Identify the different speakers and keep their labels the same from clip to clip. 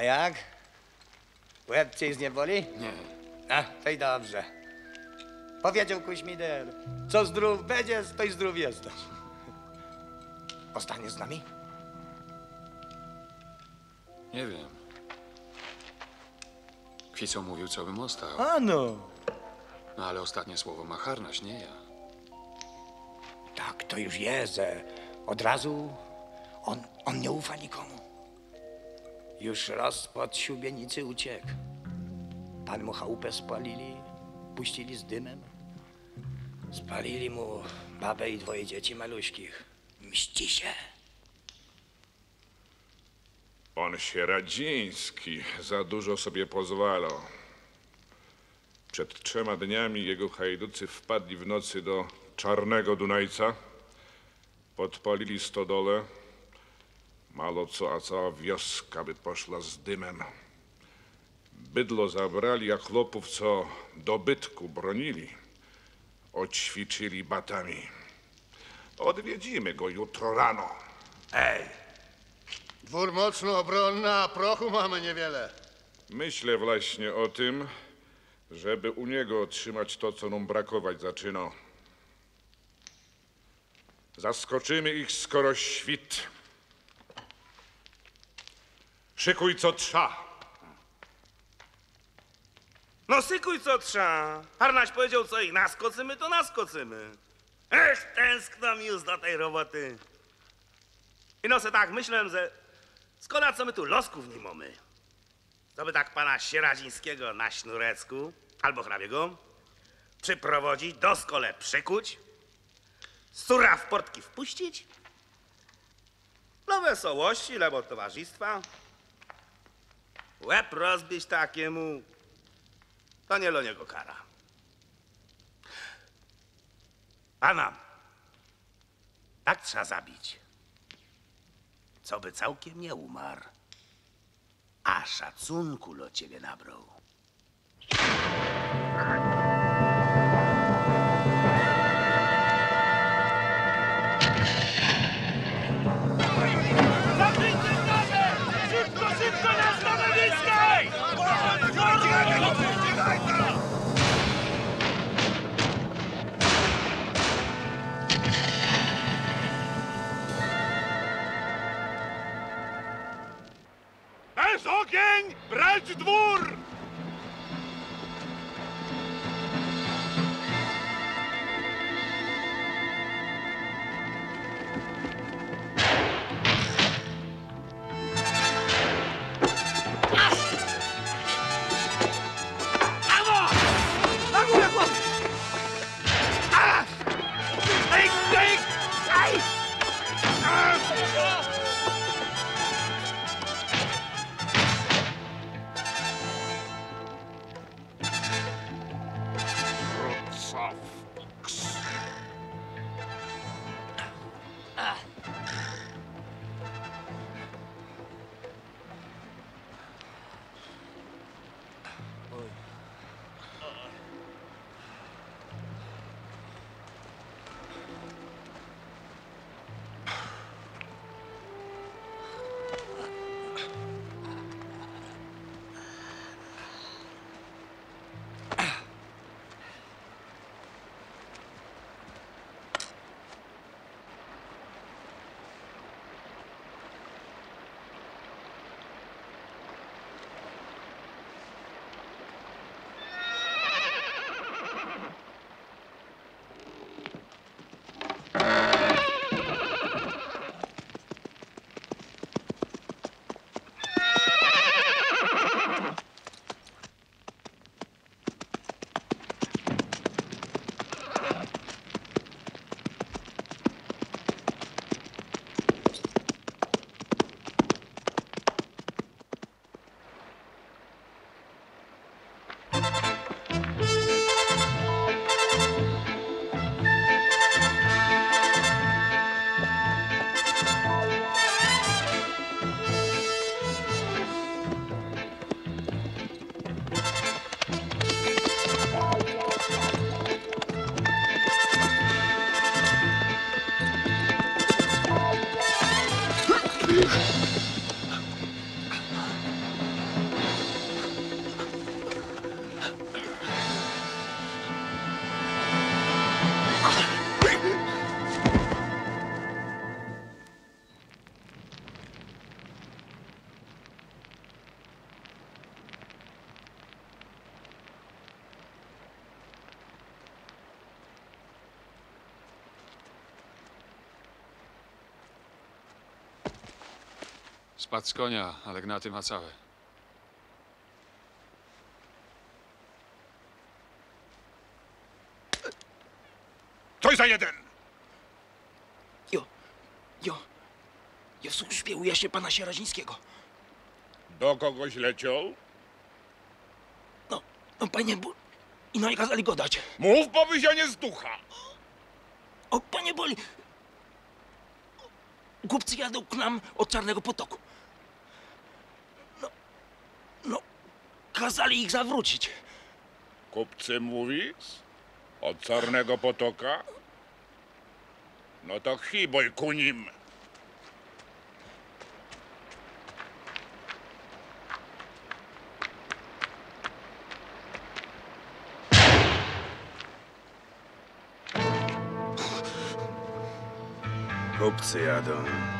Speaker 1: No jak? Łeb cię nie boli?
Speaker 2: Nie.
Speaker 1: A, to i dobrze. Powiedział Kuśmider, co zdrów będziesz, to i zdrów jesteś. Ostaniesz z nami?
Speaker 2: Nie wiem. Kwico mówił, co bym ostał.
Speaker 1: Ano.
Speaker 2: No ale ostatnie słowo ma harnaś, nie ja.
Speaker 1: Tak, to już jest. Od razu on, on nie ufa nikomu. Już raz spod szubienicy uciekł. Pan mu chałupę spalili, puścili z dymem. Spalili mu babę i dwoje dzieci maluśkich. Mści się.
Speaker 3: On Sieраdziński za dużo sobie pozwalał. Przed trzema dniami jego hajducy wpadli w nocy do Czarnego Dunajca, podpalili stodole. Mało co, a cała wioska by poszła z dymem. Bydlo zabrali, a chłopów, co dobytku bronili, oćwiczyli batami. Odwiedzimy go jutro rano.
Speaker 4: Dwór mocno obronny, a prochu mamy niewiele.
Speaker 3: Myślę właśnie o tym, żeby u niego otrzymać to, co nam brakować zaczyna. Zaskoczymy ich skoro świt. Szykuj co trza.
Speaker 5: No sykuj co trza. Harnaś powiedział co i naskocymy, to naskocymy. Ech, tęskno mi już do tej roboty. I no se tak myślę, że skoro co my tu losków nie mamy, to by tak pana Sieradzińskiego na sznureczku, albo hrabiego, przyprowadzić, doskole przykuć, sura w portki wpuścić, dla wesołości, dla towarzystwa, łeb rozbić takiemu, to nie dla niego kara. Pana, tak trzeba zabić, co by całkiem nie umarł, a szacunku do ciebie nabrał.
Speaker 3: Alt dvor! Revolution.
Speaker 2: Spadł z konia, ale gnaty ma całe.
Speaker 3: To za jeden!
Speaker 6: Jo, jo, ja w służbie ujaśnię pana Sierazińskiego.
Speaker 3: Do kogoś leciał?
Speaker 6: No, no panie, bo... I no i kazali go dać.
Speaker 3: Mów, bo wyzianie z ducha.
Speaker 6: O, panie boli, głupcy jadą k nam od Czarnego Potoku. No, kazali ich zawrócić.
Speaker 3: Kupcy mówisz? Od Czarnego Potoka? No to chiboj ku nim.
Speaker 5: Kupcy jadą.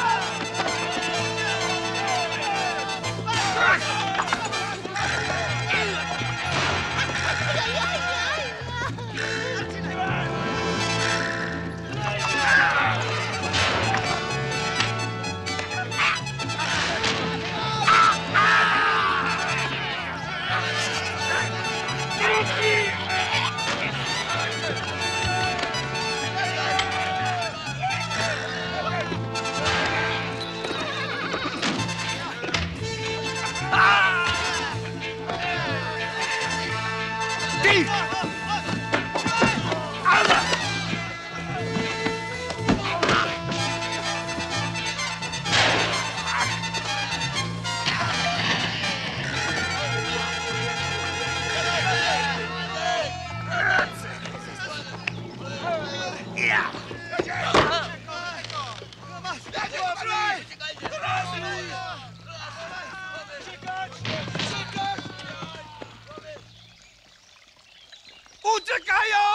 Speaker 7: 加油！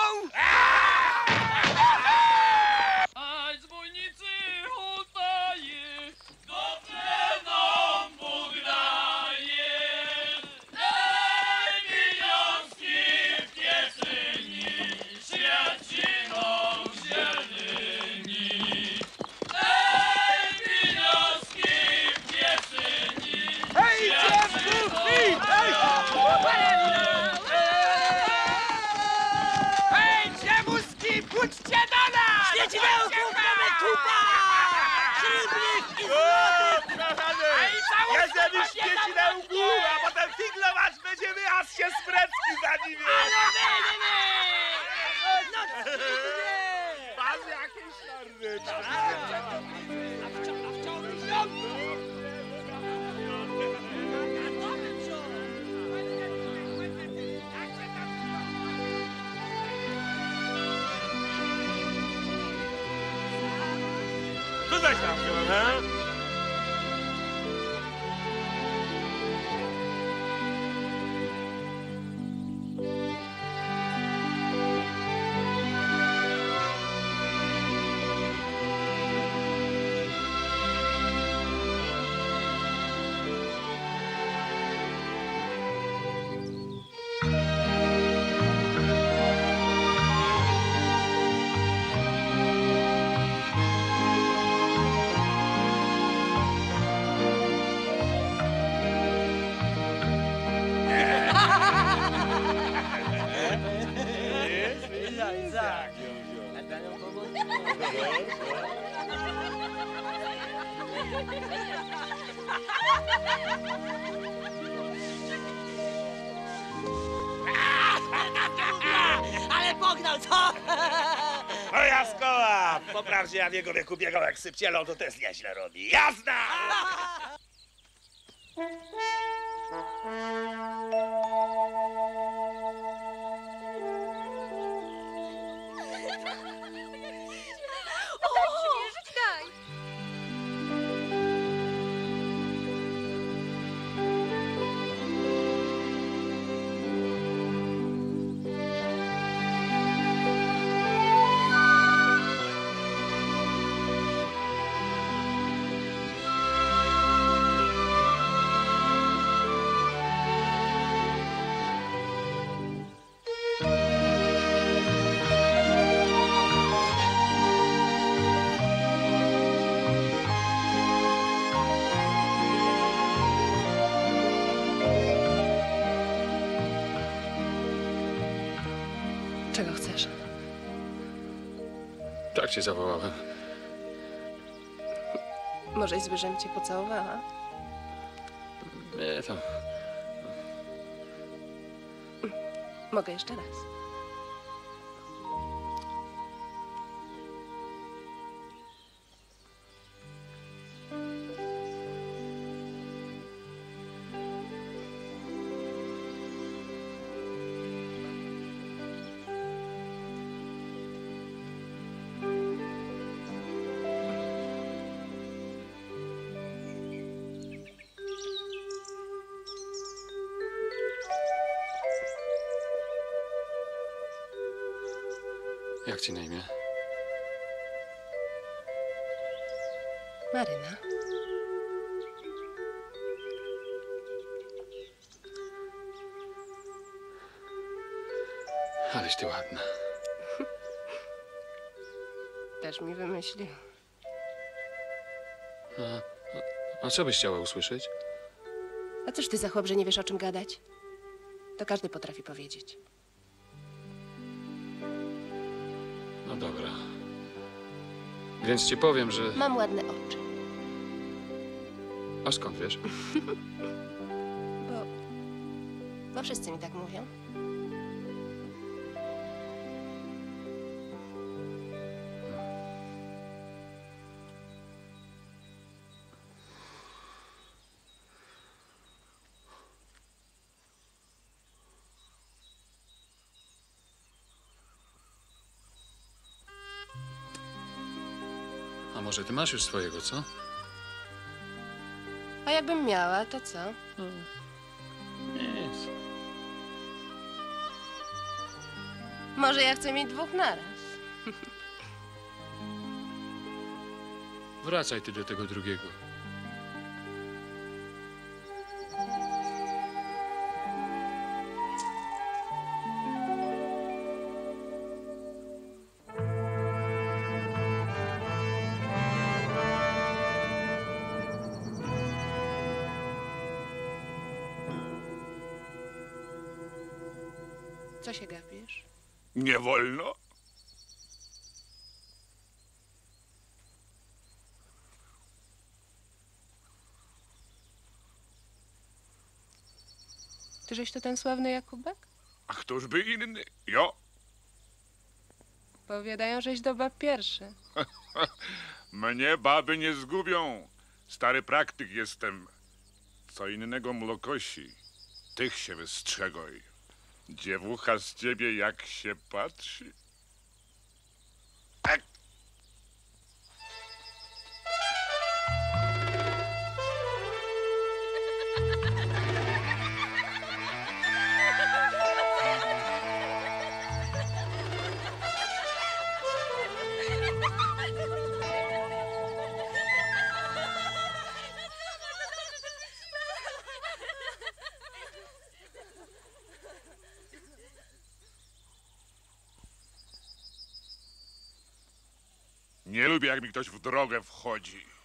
Speaker 7: W
Speaker 5: jego wieku biegał jak sypcielą, to też nieźle robi. Jazda!
Speaker 8: Daj!
Speaker 2: Cię zawołałem.
Speaker 9: Może i żebym cię pocałowała?
Speaker 2: Nie, tam.
Speaker 9: Mogę jeszcze raz.
Speaker 2: Ci na imię?
Speaker 9: Maryna.
Speaker 2: Aleś ty ładna.
Speaker 9: Też mi wymyślił.
Speaker 2: A co byś chciała usłyszeć?
Speaker 9: A cóż ty za chłop, że nie wiesz o czym gadać? To każdy potrafi powiedzieć.
Speaker 2: No dobra. Więc ci powiem, że.
Speaker 9: Mam ładne oczy,
Speaker 2: A skąd wiesz?
Speaker 9: bo... Bo wszyscy mi tak mówią.
Speaker 2: Może ty masz już swojego, co?
Speaker 9: A jakbym miała, to co?
Speaker 2: Nic.
Speaker 9: Może ja chcę mieć dwóch naraz.
Speaker 2: Wracaj ty do tego drugiego.
Speaker 9: Co się gapisz?
Speaker 3: Nie wolno?
Speaker 9: Czyżeś to ten sławny Jakubek?
Speaker 3: A któż by inny? Jo,
Speaker 9: Powiadają, żeś do bab pierwszy.
Speaker 3: mnie baby nie zgubią. Stary praktyk jestem. Co innego mlokosi. Tych się wystrzegoj. Dziewucha z ciebie jak się patrzy. Ek. Lubię, jak mi ktoś w drogę wchodzi.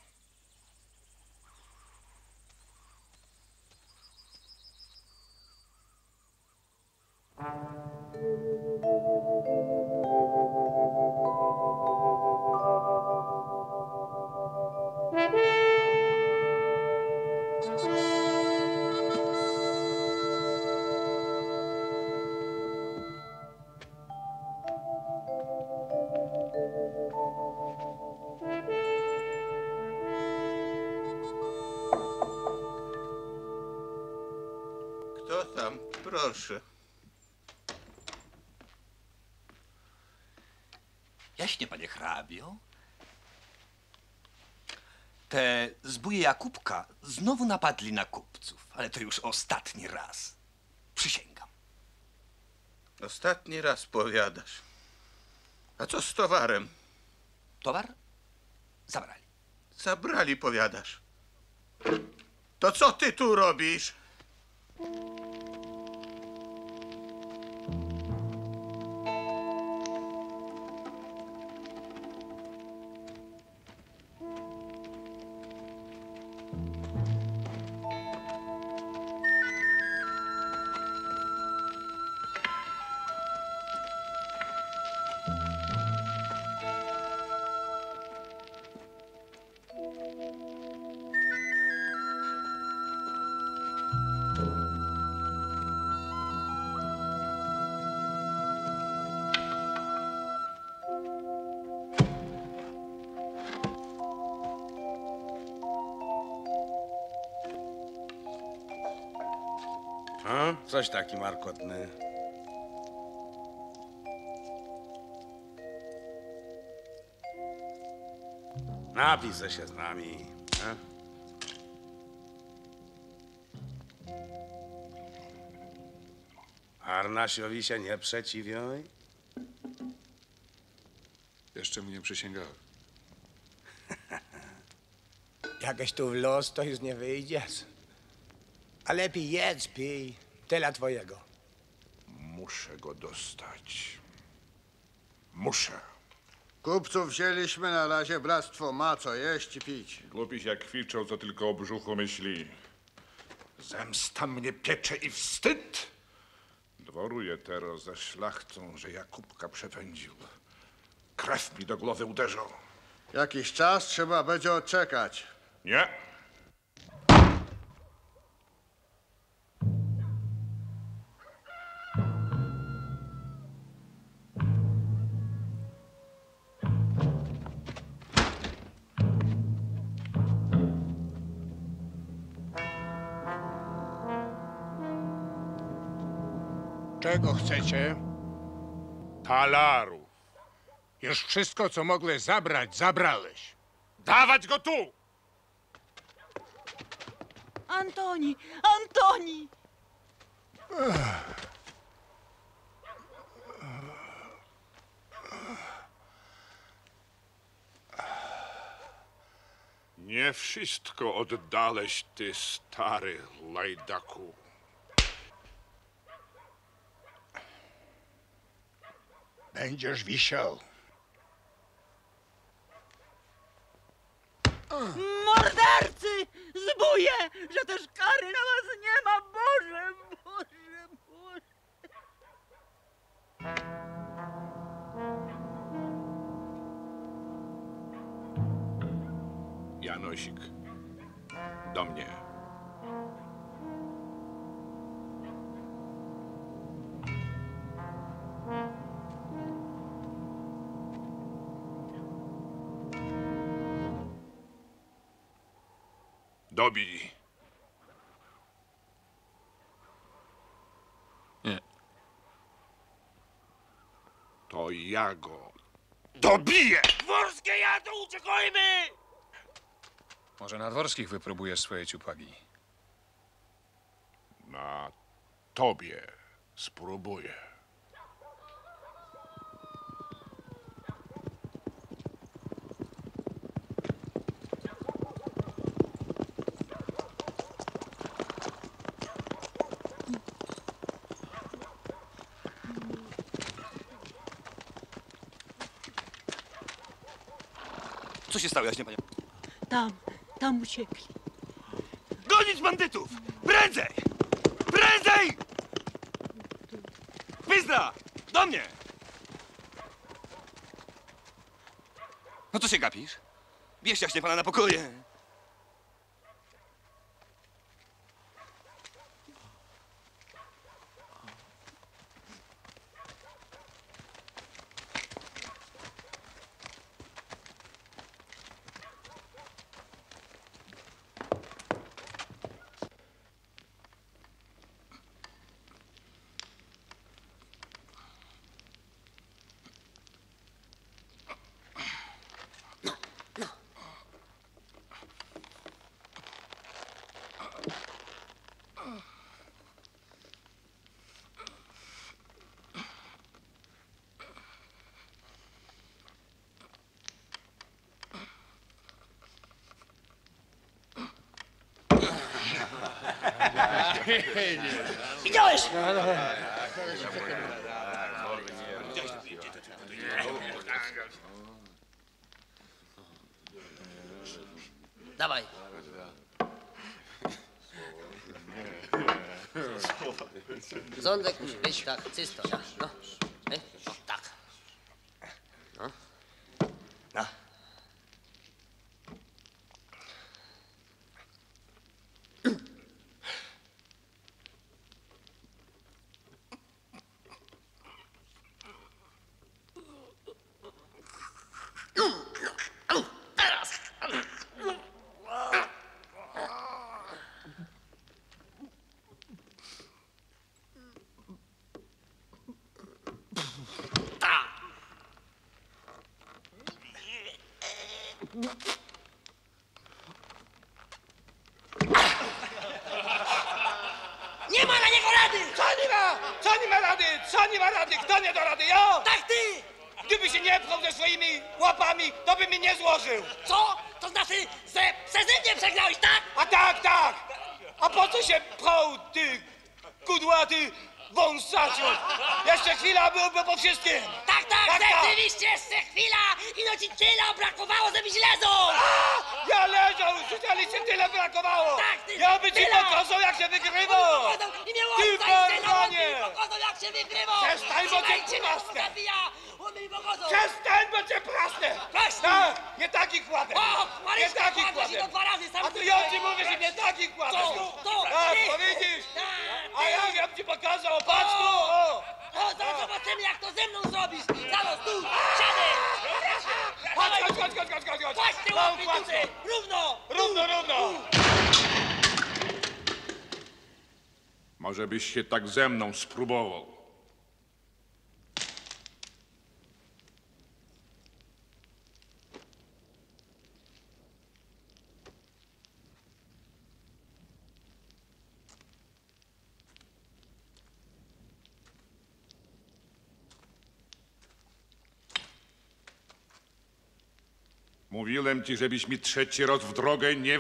Speaker 4: Proszę.
Speaker 8: Jaśnie, panie hrabio. Te zbóje Jakubka znowu napadli na kupców, ale to już ostatni raz. Przysięgam.
Speaker 4: Ostatni raz powiadasz. A co z towarem?
Speaker 8: Towar zabrali.
Speaker 4: Zabrali, powiadasz. To co ty tu robisz?
Speaker 5: Coś taki markotny. Napisę się z nami. A? Harnasiowi się nie przeciwioj.
Speaker 2: Jeszcze mu nie przysięgałem.
Speaker 1: Jakeś tu w los, to już nie wyjdziesz. A lepiej jedz, pij. Tyle twojego.
Speaker 3: Muszę go dostać. Muszę.
Speaker 4: Kupców wzięliśmy na razie, bractwo ma co jeść i pić.
Speaker 3: Głupi jak kwiczą, co tylko o brzuchu myśli. Zemsta mnie piecze i wstyd. Dworuję teraz ze szlachtą, że Jakubka przepędził. Krew mi do głowy uderzą.
Speaker 4: Jakiś czas trzeba będzie odczekać.
Speaker 3: Nie.
Speaker 10: Czego chcecie? Talarów. Już wszystko, co mogłeś zabrać, zabrałeś. Dawać go tu!
Speaker 11: Antoni! Antoni!
Speaker 10: Nie wszystko oddałeś, ty stary lajdaku. Będziesz wisiał.
Speaker 11: Mordercy! Zbóje! Że też kary na was nie ma! Boże, Boże, Boże!
Speaker 10: Janosik, do mnie. Dobij.
Speaker 2: Nie.
Speaker 10: To ja go dobiję!
Speaker 5: Dworskie jadą, uciekajmy!
Speaker 2: Może na dworskich wypróbujesz swoje ciupagi.
Speaker 10: Na tobie spróbuję.
Speaker 8: Się stało, jaśnie, panie?
Speaker 11: Tam, tam uciekli.
Speaker 8: Gonić bandytów! Prędzej! Prędzej! Pizda! Do mnie! No co się gapisz? Bierz jaśnie pana na pokoje.
Speaker 11: Widziałeś? Dawaj. Ządek musi być tak, czysto, tak, no. Ej, O, tak. No. No. Teraz. Tak. Nie ma na niego rady!
Speaker 12: Co nie ma? Co nie ma rady? Co nie ma rady? Kto nie da rady? Ja?
Speaker 11: Tak ty!
Speaker 12: Gdyby się nie pchał ze swoimi łapami, to by mi nie złożył.
Speaker 11: Co? To znaczy, że przeze mnie przegrałeś, tak?
Speaker 12: A tak, tak. A po co się pchał, ty kudłaty wąsaciu? Jeszcze chwila byłby po wszystkim.
Speaker 11: Tak, tak,
Speaker 12: Tak, tak.
Speaker 11: rzeczywiście, jeszcze chwila! Ino ci tyle brakowało, żebyś lezł!
Speaker 12: Ja leżał, słyszeliście, tyle brakowało.
Speaker 11: Tak, ty,
Speaker 12: Ja by ci
Speaker 11: tyle.
Speaker 12: pokazał, jak się wygrywa.
Speaker 11: I mnie
Speaker 12: Ty
Speaker 11: łącaj, syna,
Speaker 12: baranie.
Speaker 11: on mi pokazał, jak się wygrywa!
Speaker 12: Przestań, bo cię
Speaker 11: Trzymajcie On mi pokazał!
Speaker 12: Przestań, bo cię prasnę.
Speaker 11: Prasnij.
Speaker 12: Tak, nie taki kładę.
Speaker 11: O,
Speaker 12: Nie taki
Speaker 11: i
Speaker 12: kładę.
Speaker 11: to dwa razy, sam
Speaker 12: A ty
Speaker 11: ty
Speaker 12: ja
Speaker 11: byłeś.
Speaker 12: ci mówię, że nie taki kładę.
Speaker 11: To, to,
Speaker 12: Tak, to widzisz.
Speaker 11: Tak,
Speaker 12: A ja bym ci pokazał, patrz tu, o.
Speaker 11: O, zaraz zobaczymy, jak to ze mną zrobisz! Zaraz, tu, siadaj!
Speaker 12: Chodź, chodź, chodź, chodź, chodź, chodź,
Speaker 11: ty łapy tutaj! Równo!
Speaker 12: Równo, równo. Może byś się tak ze mną spróbował. Mówiłem ci, żebyś mi trzeci raz w drogę nie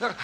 Speaker 12: だっ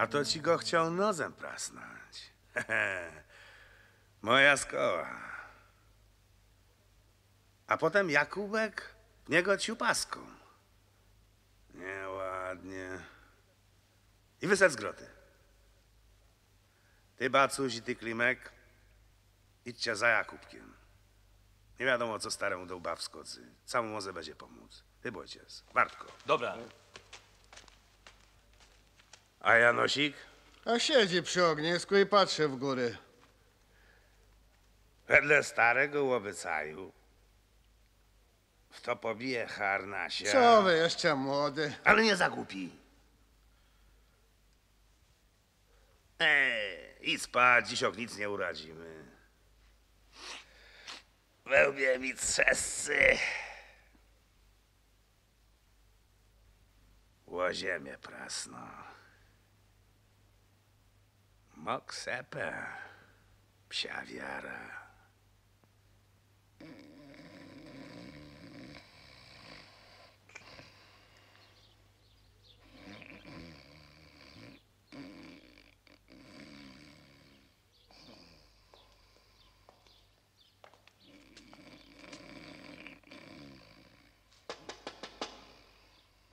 Speaker 5: A to ci go chciał nozem prasnąć. Moja szkoła. A potem Jakubek w niego ciupaską. Nieładnie. I wysad z groty. Ty, Bacuś i ty, Klimek, idźcie za Jakubkiem. Nie wiadomo, co staremu do łba wskoczy. Cały może będzie pomóc. Ty, Bojciec, Bartko.
Speaker 8: Dobra.
Speaker 5: A Janosik?
Speaker 4: A siedzi przy ognisku i patrzy w góry.
Speaker 5: Wedle starego łobycaju w to pobije harnasia.
Speaker 4: Co wy, jeszcze młody.
Speaker 5: Ale nie zakupi. Ej, idź spać, dziś nic nie uradzimy. Wełbie mi trzescy. Łoziemie prasno. Moxepa. Xaviara.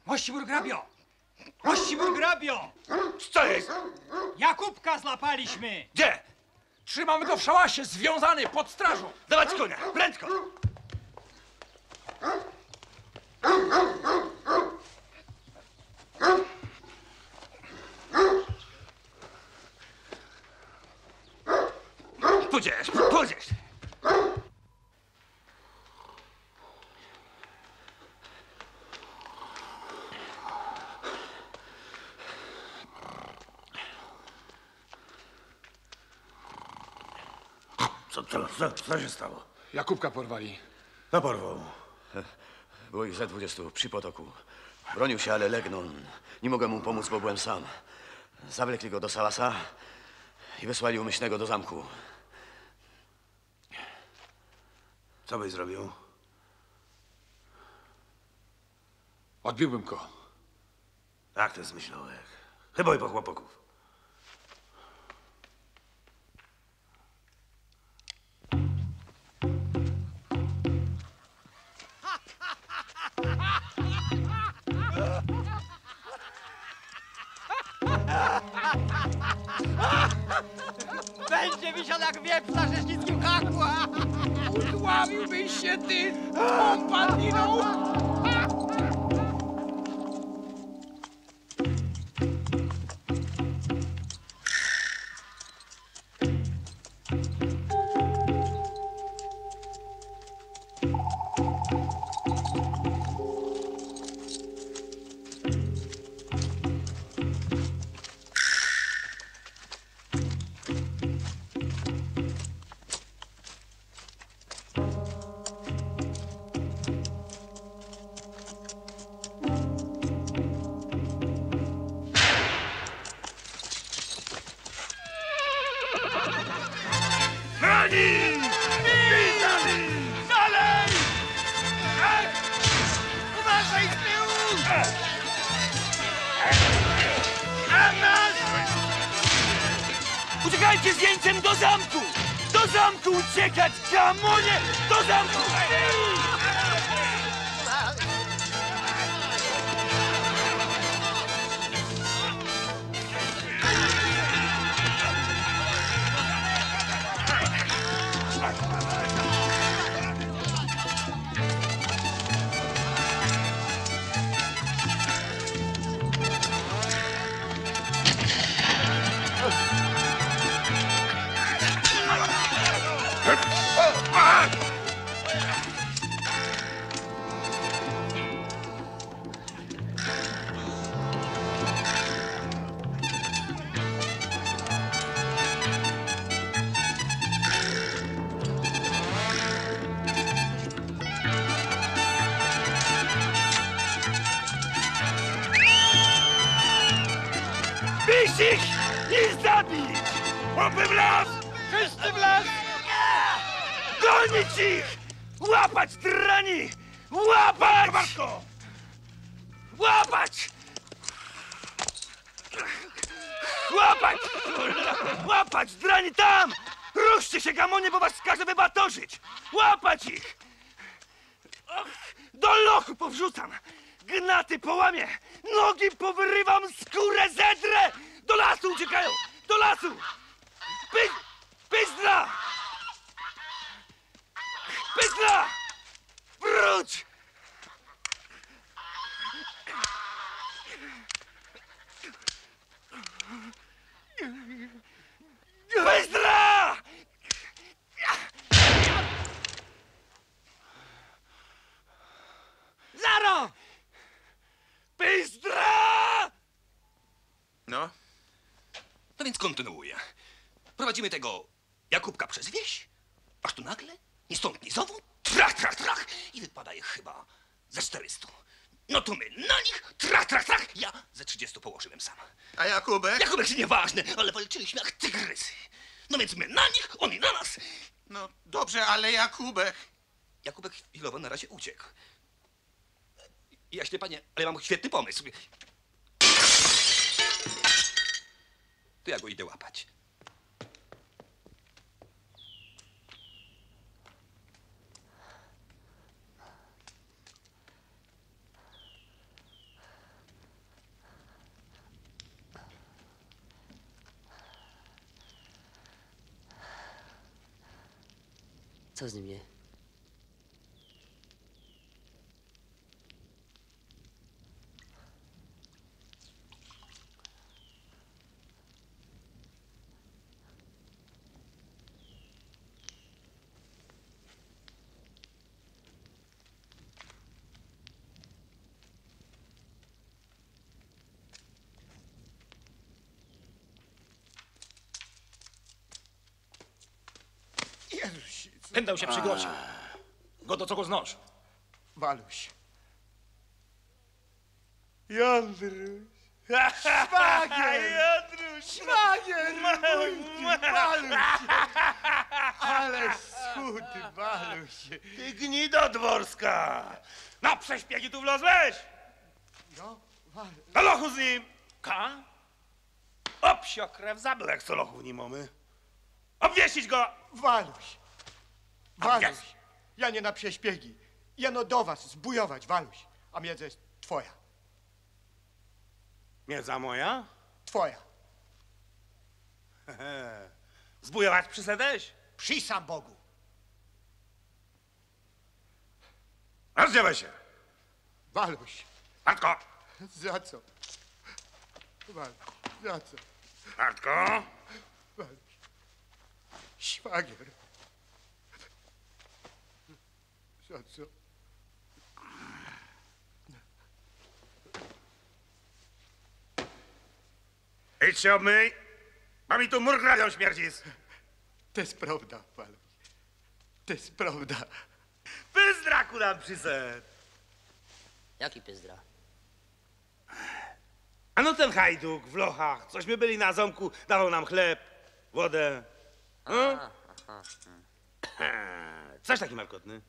Speaker 5: Maş
Speaker 13: vur grab ya. Grabio! Mościbór grabio!
Speaker 8: Co jest?
Speaker 13: Jakubka złapaliśmy!
Speaker 8: Gdzie?
Speaker 13: Trzymamy go w szałasie, związany, pod strażą!
Speaker 8: Dawać konia, prędko!
Speaker 5: Co, co, co, się stało?
Speaker 2: Jakubka porwali.
Speaker 5: No porwał.
Speaker 14: Było ich ze dwudziestu przy potoku. Bronił się, ale legnął. Nie mogłem mu pomóc, bo byłem sam. Zawlekli go do Salasa i wysłali umyślnego do zamku.
Speaker 5: Co byś zrobił?
Speaker 2: Odbiłbym go.
Speaker 5: Tak to jest myślałek. Chyba i po chłopaków.
Speaker 13: Będzie wisiał jak wieprz na rzeźnickim haku! Udławiłbyś się ty tą
Speaker 8: Uciekajcie z jeńcem do zamku! Do zamku uciekać, gamonie! Do zamku! Łapać!
Speaker 12: Zdrani tam! Ruszcie się, gamonie, bo was każe wybatorzyć! Łapać ich! Och, do lochu powrzucam! Gnaty połamię! Nogi powyrywam, skórę zedrę! Do lasu uciekają! Do lasu! Py... Pyzdra! Pyzdra! Wróć! Pyzdra! Zaro! Pyzdra!
Speaker 8: No. No więc kontynuuję. Prowadzimy tego Jakubka przez wieś, aż tu nagle, ni stąd, ni zowąd, trach, trach, trach i wypada ich chyba ze 400. No to my na nich, trach, trach, trach, ja ze 30 położyłem sam.
Speaker 15: A Jakubek?
Speaker 8: Jakubek nieważne, ale walczyliśmy jak tygrysy. No więc my na nich, oni na nas.
Speaker 15: No dobrze, ale Jakubek...
Speaker 8: Jakubek chwilowo na razie uciekł. Jaśnie panie, ale mam świetny pomysł. To ja go idę łapać.
Speaker 11: 这是什？
Speaker 12: Będę się przy grocie. Go do co go znosz.
Speaker 16: Waluś.
Speaker 12: Jandruś.
Speaker 16: Szwagier!
Speaker 12: Jandruś.
Speaker 16: Szwagier! Mój ty, Waluś! Ale schudny, Waluś!
Speaker 5: Ty gnido dworska! Na prześpiegi tu wlozłeś!
Speaker 16: No, Waluś.
Speaker 5: Do lochu z nim! Ka? Obsio krew zabył, jak co lochu w nim mamy. Obwieścić go!
Speaker 16: Waluś! Waluś! Ja nie na prześpiegi. Jeno do was zbujować, Waluś. A miedza jest twoja.
Speaker 5: Miedza moja?
Speaker 16: Twoja.
Speaker 5: Zbujować przysedeś?
Speaker 16: Przy sam Bogu.
Speaker 5: Rozdziewaj się!
Speaker 16: Waluś.
Speaker 5: Matko!
Speaker 16: Za co? Waluś, za co?
Speaker 5: Matko!
Speaker 16: Waluś. Szwagier. Za co?
Speaker 5: Idź się obmyj, bo mi tu murgrawią śmierdzisz.
Speaker 16: To jest prawda, Waluś. To jest prawda.
Speaker 5: Pyzdra kuram przysed.
Speaker 11: Jaki pyzdra?
Speaker 5: A no ten hajduk w lochach, cośmy byli na zamku, dawał nam chleb, wodę. No?
Speaker 11: aha.
Speaker 5: Coś taki markotny.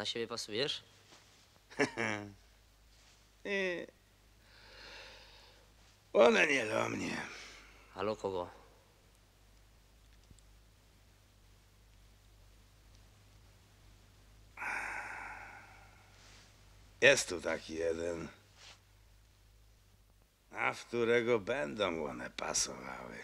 Speaker 17: Na siebie pasujesz?
Speaker 5: Nie. One nie do mnie.
Speaker 17: Halo kogo?
Speaker 5: Jest tu taki jeden, a w którego będą one pasowały.